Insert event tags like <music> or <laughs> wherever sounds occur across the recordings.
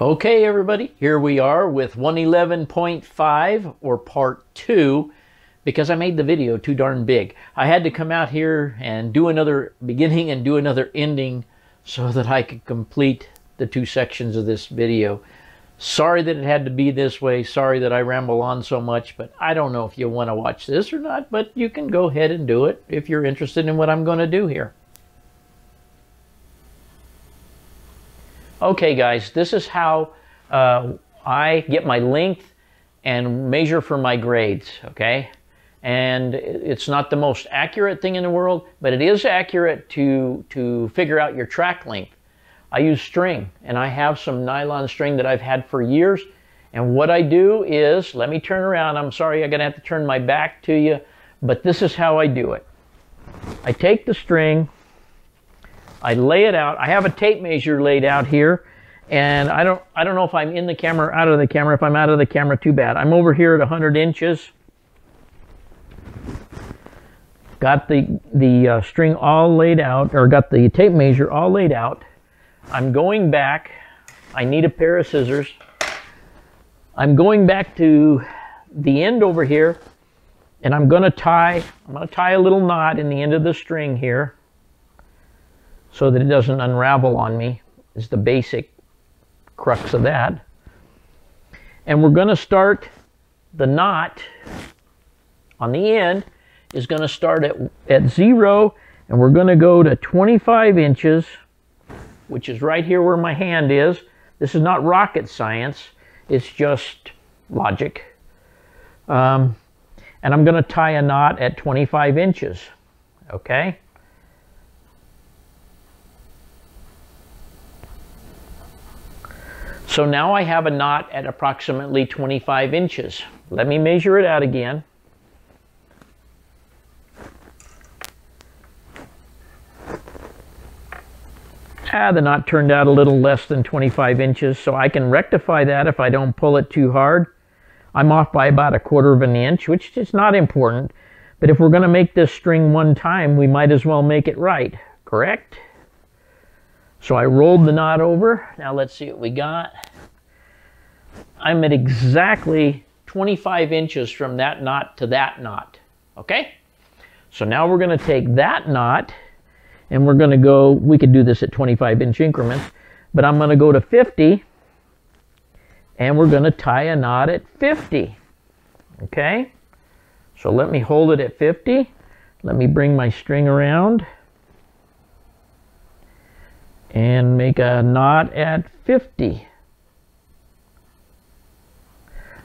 Okay, everybody, here we are with 111.5 or part two because I made the video too darn big. I had to come out here and do another <laughs> beginning and do another ending so that I could complete the two sections of this video. Sorry that it had to be this way. Sorry that I ramble on so much, but I don't know if you want to watch this or not, but you can go ahead and do it if you're interested in what I'm going to do here. Okay, guys, this is how uh, I get my length and measure for my grades, okay? And it's not the most accurate thing in the world, but it is accurate to, to figure out your track length. I use string, and I have some nylon string that I've had for years. And what I do is, let me turn around. I'm sorry, I'm going to have to turn my back to you, but this is how I do it. I take the string, I lay it out. I have a tape measure laid out here, and I don't I don't know if I'm in the camera or out of the camera. If I'm out of the camera, too bad. I'm over here at 100 inches. Got the the uh, string all laid out, or got the tape measure all laid out. I'm going back. I need a pair of scissors. I'm going back to the end over here, and I'm going to tie. I'm going to tie a little knot in the end of the string here so that it doesn't unravel on me is the basic crux of that. And we're going to start the knot on the end is going to start at, at zero and we're going to go to 25 inches which is right here where my hand is. This is not rocket science. It's just logic. Um, and I'm going to tie a knot at 25 inches. Okay? So now I have a knot at approximately 25 inches. Let me measure it out again. Ah, the knot turned out a little less than 25 inches, so I can rectify that if I don't pull it too hard. I'm off by about a quarter of an inch, which is not important. But if we're going to make this string one time, we might as well make it right, correct? So I rolled the knot over. Now let's see what we got. I'm at exactly 25 inches from that knot to that knot. Okay? So now we're going to take that knot and we're going to go, we could do this at 25 inch increments, but I'm going to go to 50 and we're going to tie a knot at 50. Okay? So let me hold it at 50. Let me bring my string around and make a knot at 50.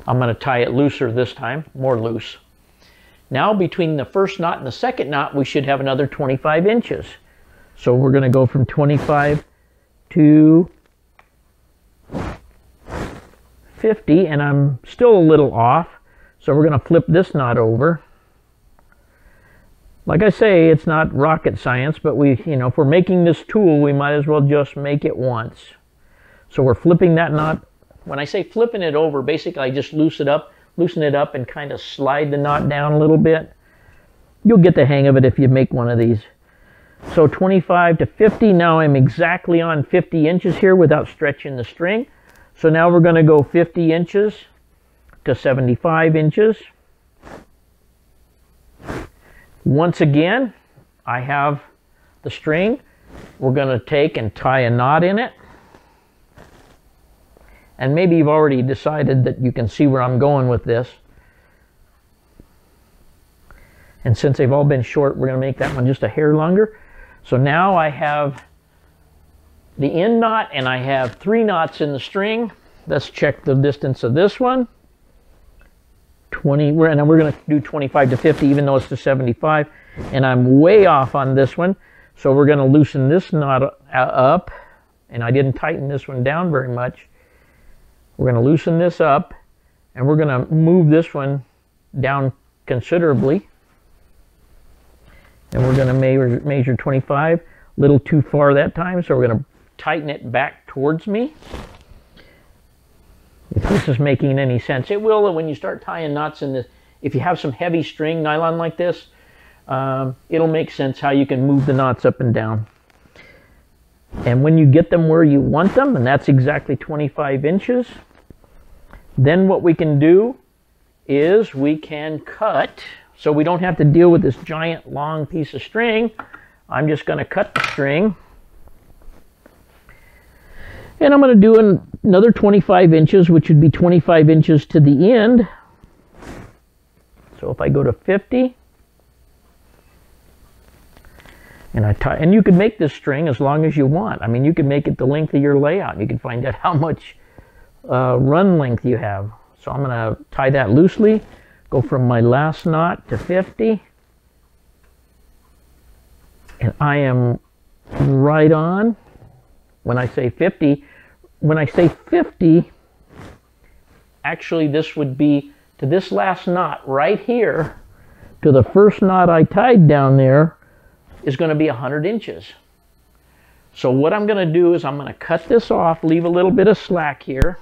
I'm going to tie it looser this time, more loose. Now between the first knot and the second knot, we should have another 25 inches. So we're going to go from 25 to 50, and I'm still a little off. So we're going to flip this knot over. Like I say, it's not rocket science, but we, you know, if we're making this tool, we might as well just make it once. So we're flipping that knot. When I say flipping it over, basically I just loosen it up, loosen it up and kind of slide the knot down a little bit. You'll get the hang of it if you make one of these. So 25 to 50, now I'm exactly on 50 inches here without stretching the string. So now we're going to go 50 inches to 75 inches. Once again, I have the string. We're going to take and tie a knot in it. And maybe you've already decided that you can see where I'm going with this. And since they've all been short, we're going to make that one just a hair longer. So now I have the end knot and I have three knots in the string. Let's check the distance of this one. 20, we're, and we're going to do 25 to 50 even though it's to 75 and I'm way off on this one. So we're going to loosen this knot uh, up. And I didn't tighten this one down very much. We're going to loosen this up. And we're going to move this one down considerably. And we're going to measure, measure 25 a little too far that time so we're going to tighten it back towards me if this is making any sense. It will when you start tying knots in this. If you have some heavy string nylon like this, um, it'll make sense how you can move the knots up and down. And when you get them where you want them, and that's exactly 25 inches, then what we can do is we can cut, so we don't have to deal with this giant long piece of string. I'm just going to cut the string. And I'm going to do an, another 25 inches, which would be 25 inches to the end. So if I go to 50, and I tie, and you can make this string as long as you want. I mean, you can make it the length of your layout. You can find out <laughs> how much uh, run length you have. So I'm going to tie that loosely, go from my last knot to 50. And I am right on. When I say 50, when I say 50, actually this would be to this last knot right here, to the first knot I tied down there, is going to be 100 inches. So what I'm going to do is I'm going to cut this off, leave a little bit of slack here.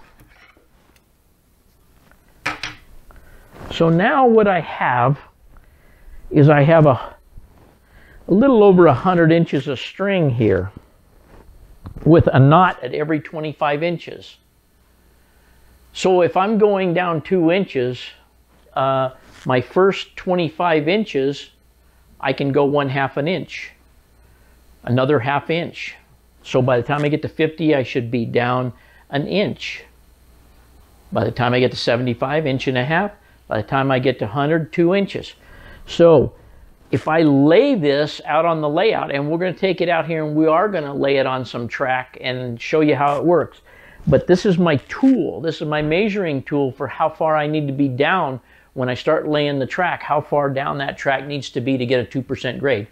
So now what I have is I have a, a little over 100 inches of string here with a knot at every 25 inches. So if I'm going down two inches, uh, my first 25 inches, I can go one half an inch, another half inch. So by the time I get to 50, I should be down an inch. By the time I get to 75, inch and a half. By the time I get to 100, two inches. So if I lay this out on the layout, and we're going to take it out here and we are going to lay it on some track and show you how it works. But this is my tool. This is my measuring tool for how far I need to be down when I start laying the track, how far down that track needs to be to get a 2% grade.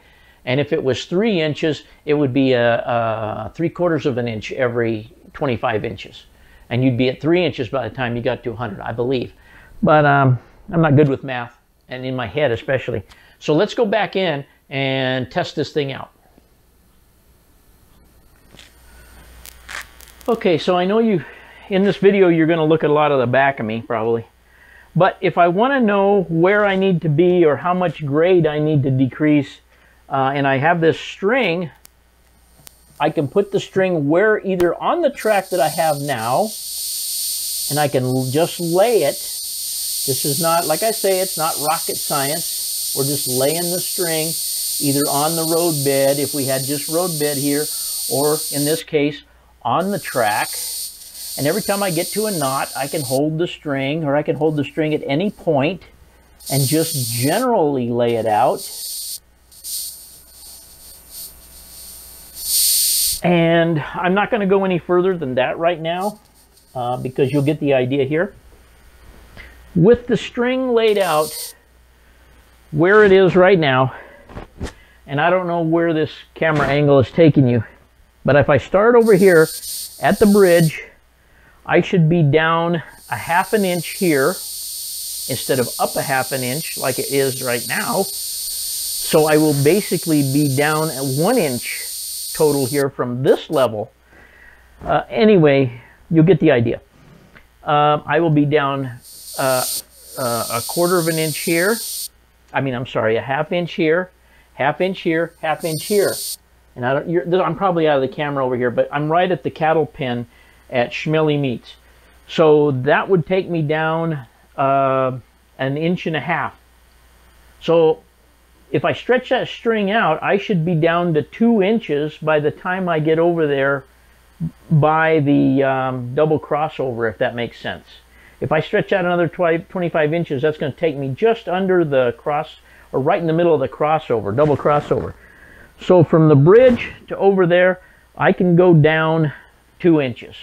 And if it was three inches, it would be a, a three quarters of an inch every 25 inches. And you'd be at three inches by the time you got to 100, I believe. But um, I'm not good with math, and in my head especially. So let's go back in and test this thing out. Okay, so I know you, in this video, you're going to look at a lot of the back of me, probably. But if I want to know where I need to be or how much grade I need to decrease, uh, and I have this string, I can put the string where either on the track that I have now, and I can just lay it. This is not, like I say, it's not rocket science. We're just laying the string either on the road bed, if we had just road bed here, or in this case, on the track. And every time I get to a knot, I can hold the string, or I can hold the string at any point and just generally lay it out. And I'm not going to go any further than that right now uh, because you'll get the idea here. With the string laid out, where it is right now, and I don't know where this camera angle is taking you, but if I start over here at the bridge, I should be down a half an inch here instead of up a half an inch like it is right now. So I will basically be down at one inch total here from this level. Uh, anyway, you'll get the idea. Uh, I will be down uh, uh a quarter of an inch here I mean, I'm sorry, a half inch here, half inch here, half inch here. And I don't, I'm probably out of the camera over here, but I'm right at the cattle pen at Schmelly Meats. So that would take me down uh, an inch and a half. So if I stretch that string out, I should be down to two inches by the time I get over there by the um, double crossover, if that makes sense. If I stretch out another 20, 25 inches, that's going to take me just under the cross, or right in the middle of the crossover, double crossover. So from the bridge to over there, I can go down two inches.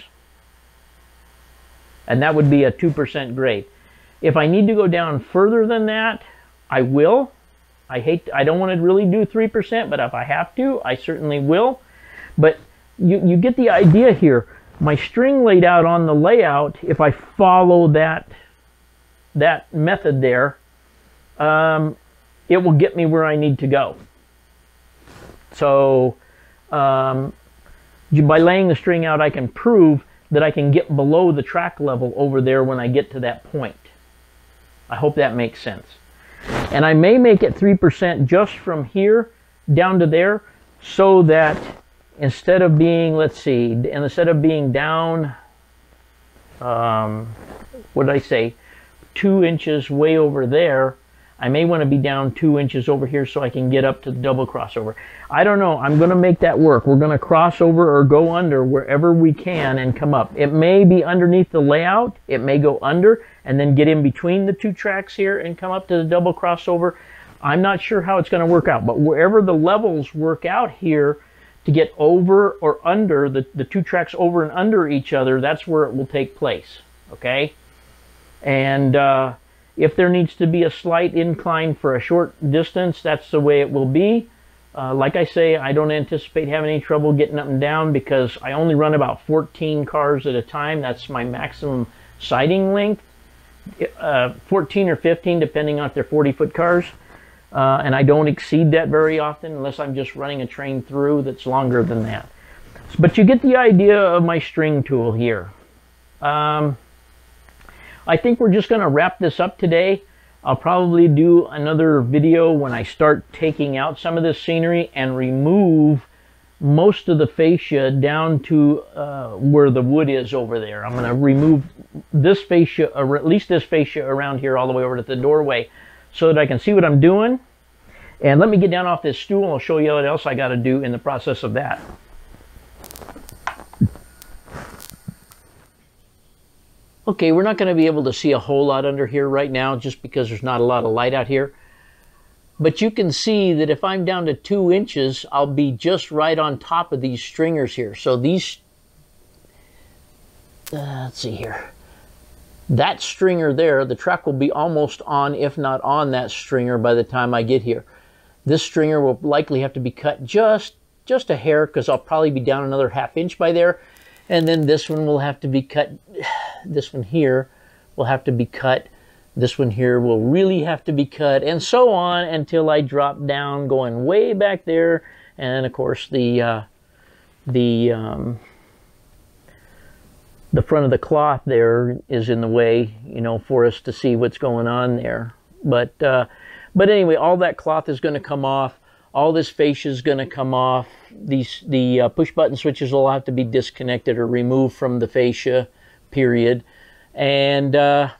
And that would be a 2% grade. If I need to go down further than that, I will. I hate, I don't want to really do 3%, but if I have to, I certainly will. But you, you get the idea here my string laid out on the layout, if I follow that, that method there, um, it will get me where I need to go. So um, by laying the string out, I can prove that I can get below the track level over there when I get to that point. I hope that makes sense. And I may make it 3% just from here down to there so that instead of being, let's see, instead of being down, um, what did I say, two inches way over there, I may want to be down two inches over here so I can get up to the double crossover. I don't know. I'm going to make that work. We're going to cross over or go under wherever we can and come up. It may be underneath the layout. It may go under and then get in between the two tracks here and come up to the double crossover. I'm not sure how it's going to work out, but wherever the levels work out here to get over or under, the, the two tracks over and under each other, that's where it will take place. Okay? And, uh, if there needs to be a slight incline for a short distance, that's the way it will be. Uh, like I say, I don't anticipate having any trouble getting up and down because I only run about 14 cars at a time. That's my maximum siding length. Uh, 14 or 15 depending on if they're 40 foot cars. Uh, and I don't exceed that very often unless I'm just running a train through that's longer than that. But you get the idea of my string tool here. Um, I think we're just going to wrap this up today. I'll probably do another video when I start taking out some of this scenery and remove most of the fascia down to uh, where the wood is over there. I'm going to remove this fascia, or at least this fascia around here all the way over to the doorway so that I can see what I'm doing. And let me get down off this stool and I'll show you what else I got to do in the process of that. Okay, we're not going to be able to see a whole lot under here right now just because there's not a lot of light out here. But you can see that if I'm down to two inches, I'll be just right on top of these stringers here. So these, uh, let's see here. That stringer there, the track will be almost on, if not on that stringer by the time I get here. This stringer will likely have to be cut just, just a hair because I'll probably be down another half inch by there. And then this one will have to be cut <sighs> this one here will have to be cut. This one here will really have to be cut, and so on until I drop down, going way back there. And of course, the uh, the um, the front of the cloth there is in the way, you know, for us to see what's going on there. But uh, but anyway, all that cloth is going to come off. All this fascia is going to come off. These the uh, push button switches will have to be disconnected or removed from the fascia period. And uh,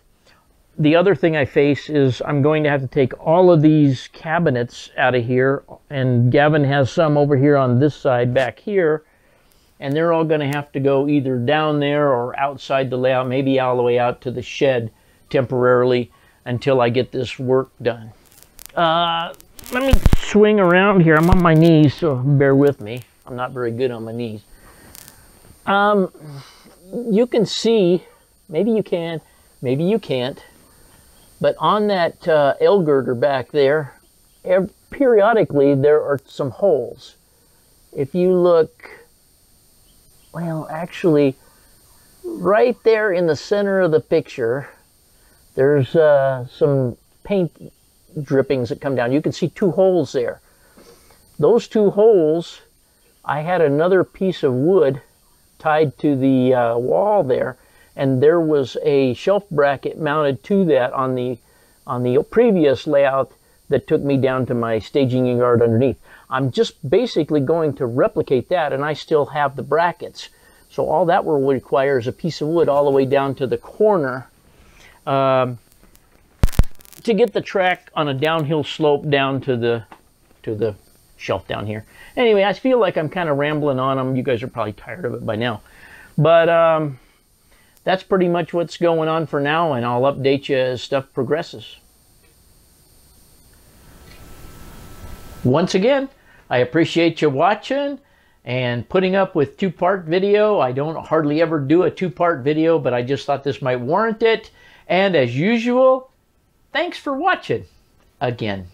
the other thing I face is I'm going to have to take all of these cabinets out of here. And Gavin has some over here on this side back here. And they're all going to have to go either down there or outside the layout, maybe all the way out to the shed temporarily until I get this work done. Uh, let me swing around here. I'm on my knees, so bear with me. I'm not very good on my knees. Um, you can see, maybe you can, maybe you can't, but on that uh, L girder back there, periodically there are some holes. If you look, well, actually, right there in the center of the picture, there's uh, some paint drippings that come down. You can see two holes there. Those two holes, I had another piece of wood tied to the uh, wall there, and there was a shelf bracket mounted to that on the on the previous layout that took me down to my staging yard underneath. I'm just basically going to replicate that, and I still have the brackets. So all that will require is a piece of wood all the way down to the corner um, to get the track on a downhill slope down to the to the shelf down here. Anyway, I feel like I'm kind of rambling on them. You guys are probably tired of it by now. But um, that's pretty much what's going on for now, and I'll update you as stuff progresses. Once again, I appreciate you watching and putting up with two-part video. I don't hardly ever do a two-part video, but I just thought this might warrant it. And as usual, thanks for watching again.